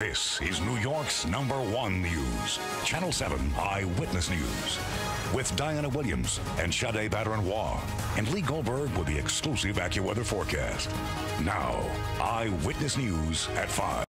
This is New York's number one news, Channel 7 Eyewitness News, with Diana Williams and Sade Baderinwa, and Lee Goldberg with the exclusive AccuWeather forecast. Now, Eyewitness News at 5.